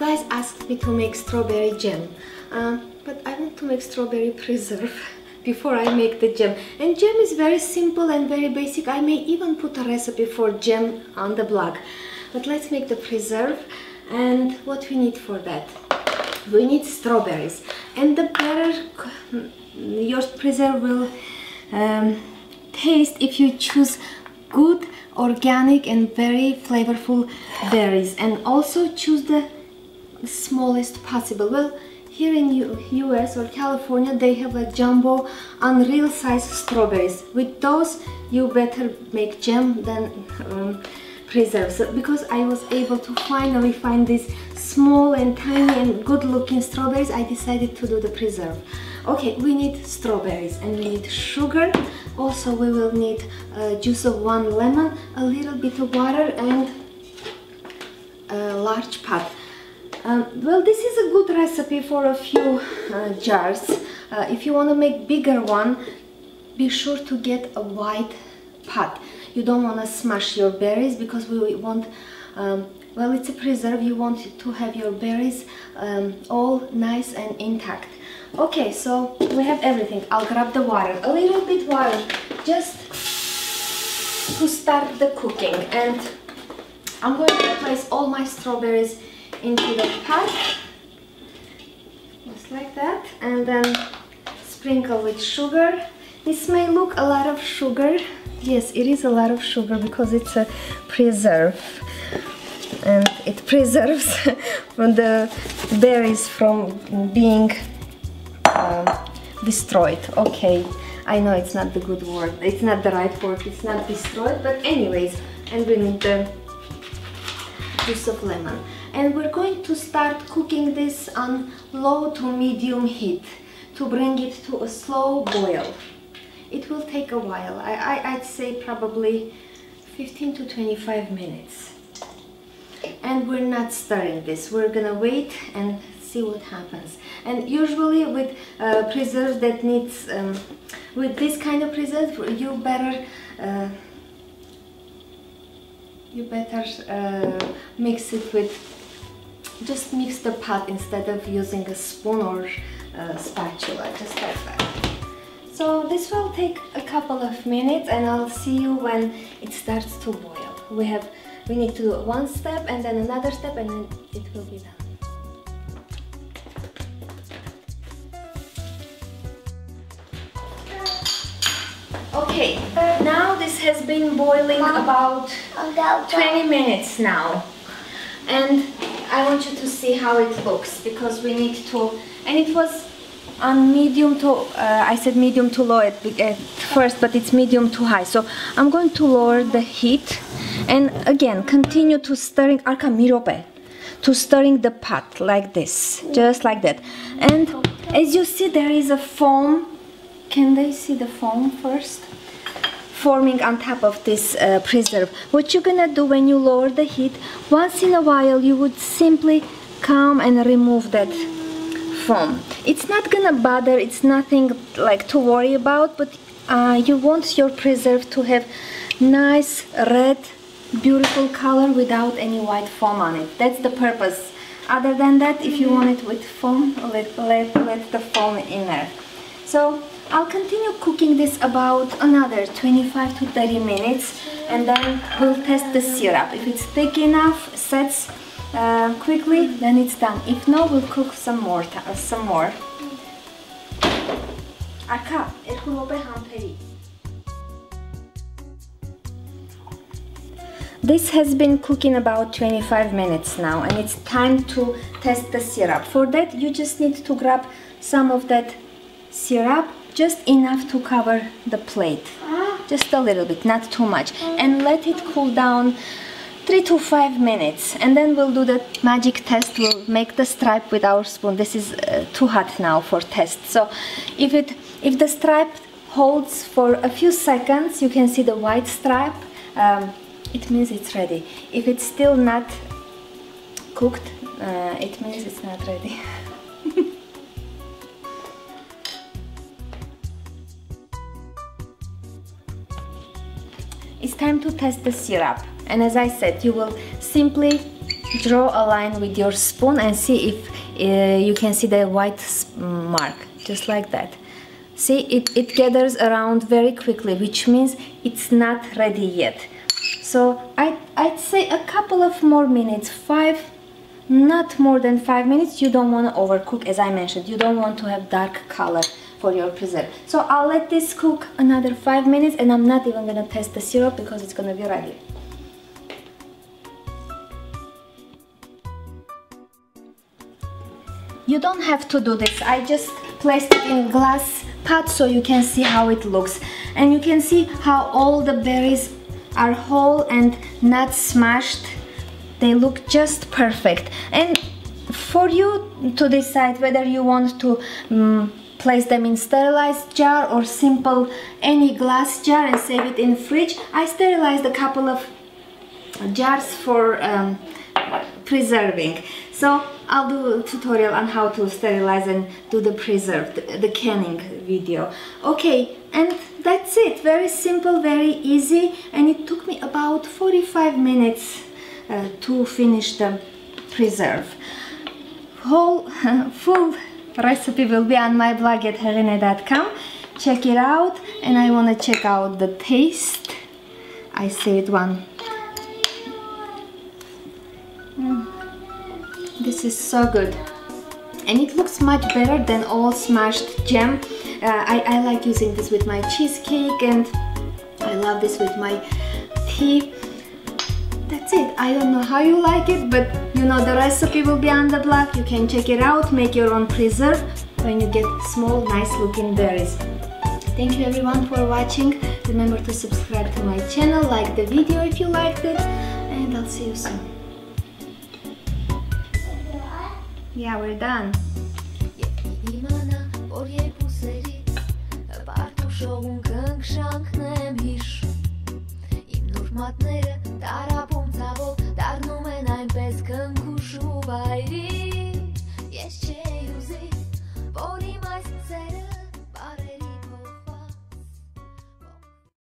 guys asked me to make strawberry jam, um, but I want to make strawberry preserve before I make the jam. And jam is very simple and very basic. I may even put a recipe for jam on the blog. But let's make the preserve and what we need for that. We need strawberries and the better your preserve will um, taste if you choose good organic and very flavorful berries and also choose the smallest possible. Well here in U US or California they have a jumbo unreal size strawberries. With those you better make jam than um, preserves. So because I was able to finally find these small and tiny and good looking strawberries I decided to do the preserve. Okay we need strawberries and we need sugar. Also we will need uh, juice of one lemon a little bit of water and a large pot um, well this is a good recipe for a few uh, jars. Uh, if you want to make bigger one be sure to get a wide pot. You don't want to smash your berries because we want um, well it's a preserve. You want to have your berries um, all nice and intact. Okay so we have everything. I'll grab the water. A little bit water just to start the cooking. And I'm going to place all my strawberries into the pot just like that and then sprinkle with sugar. This may look a lot of sugar. Yes it is a lot of sugar because it's a preserve and it preserves the berries from being um, destroyed. Okay I know it's not the good word it's not the right word it's not destroyed but anyways and we need the juice of lemon and we're going to start cooking this on low to medium heat to bring it to a slow boil. It will take a while. I, I, I'd say probably 15 to 25 minutes. And we're not stirring this. We're gonna wait and see what happens. And usually with uh, preserves that needs um, with this kind of preserve you better uh, you better uh, mix it with just mix the pot instead of using a spoon or a spatula just like that. So this will take a couple of minutes and I'll see you when it starts to boil. We have we need to do one step and then another step and then it will be done Okay, now this has been boiling about 20 minutes now. And I want you to see how it looks because we need to, and it was on medium to, uh, I said medium to low at, at first, but it's medium to high. So I'm going to lower the heat and again, continue to stirring, Arqa mirope, to stirring the pot like this, just like that. And as you see, there is a foam. Can they see the foam first? forming on top of this uh, preserve. What you're gonna do when you lower the heat, once in a while you would simply come and remove that foam. It's not gonna bother, it's nothing like to worry about, but uh, you want your preserve to have nice red beautiful color without any white foam on it. That's the purpose. Other than that, if you want it with foam, let, let, let the foam in there. So I'll continue cooking this about another 25 to 30 minutes and then we'll test the syrup. If it's thick enough, sets uh, quickly, then it's done. If not, we'll cook some more. Uh, some more. This has been cooking about 25 minutes now and it's time to test the syrup. For that you just need to grab some of that syrup just enough to cover the plate. Just a little bit not too much. And let it cool down three to five minutes. And then we'll do the magic test. We'll make the stripe with our spoon. This is uh, too hot now for test. So if it if the stripe holds for a few seconds you can see the white stripe. Um, it means it's ready. If it's still not cooked uh, it means it's not ready It's time to test the syrup. And as I said, you will simply draw a line with your spoon and see if uh, you can see the white mark just like that. See it, it gathers around very quickly which means it's not ready yet. So I, I'd say a couple of more minutes five not more than five minutes. You don't want to overcook as I mentioned. You don't want to have dark color for your preserve so I'll let this cook another five minutes and I'm not even gonna test the syrup because it's gonna be ready. You don't have to do this. I just placed it in glass pot so you can see how it looks. And you can see how all the berries are whole and not smashed. They look just perfect. And for you to decide whether you want to um, place them in sterilized jar or simple any glass jar and save it in fridge. I sterilized a couple of jars for um, preserving. So I'll do a tutorial on how to sterilize and do the preserve the, the canning video. Okay and that's it. Very simple very easy and it took me about 45 minutes uh, to finish the preserve. Whole full recipe will be on my blog at heghineh.com. Check it out and I want to check out the taste. I saved one. Mm. This is so good and it looks much better than all smashed jam. Uh, I, I like using this with my cheesecake and I love this with my tea that's it I don't know how you like it but you know the recipe will be on the blog you can check it out make your own preserve when you get small nice looking berries thank you everyone for watching remember to subscribe to my channel like the video if you liked it and I'll see you soon yeah we're done Մատները տարապում անձնավոր դառնում են այնպես քնքուշ ու վայրի ես չէի ուզի որի